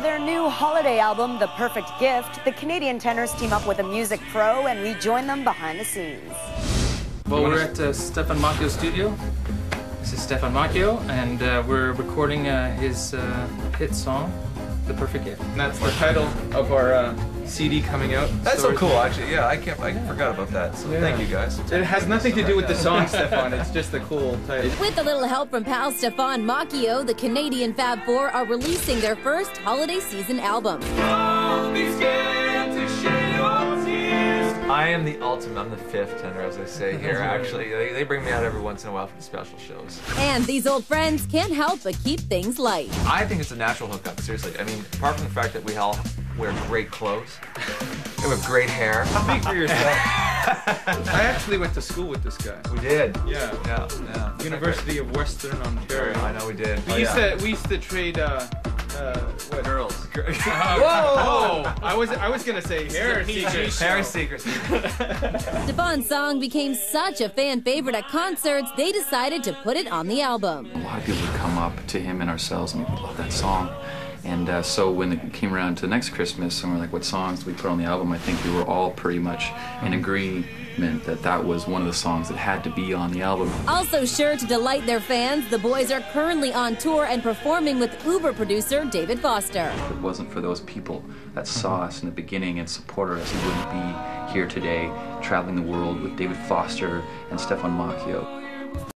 their new holiday album, The Perfect Gift, the Canadian tenors team up with a music pro and we join them behind the scenes. Well, we're at uh, Stephan Moccio's studio. This is Stephan Moccio, and uh, we're recording uh, his uh, hit song, The Perfect Gift. And that's the title of our uh, CD coming out. That's so cool, actually. Yeah, I can't. I forgot about that. So Yeah. thank you guys. It has nothing to do with the song, Stephan. It's just the cool title. With a little help from pal Stephan Moccio, the Canadian Fab Four are releasing their first holiday season album. I am the ultimate. I'm the fifth tenor, as I say here. Actually, they, they bring me out every once in a while for the special shows. And these old friends can't help but keep things light. I think it's a natural hookup. Seriously. I mean, apart from the fact that we all wear great clothes, we have great hair. Speak for yourself. I actually went to school with this guy. We did. Yeah. Yeah. Yeah. University of Western Ontario. I know we did. We Oh, used yeah. to we used to trade uh, uh, what? girls. Whoa! I was I was gonna say hair secrets. Hair secrets. Stephan's song became such a fan favorite at concerts, they decided to put it on the album. A lot of people would come up to him and ourselves and we would love that song. And uh, so when it came around to the next Christmas and we're like, what songs do we put on the album? I think we were all pretty much in agreement that that was one of the songs that had to be on the album. Also sure to delight their fans, the boys are currently on tour and performing with Uber producer David Foster. If it wasn't for those people that saw us in the beginning and supported us, we wouldn't be here today traveling the world with David Foster and Stephan Moccio.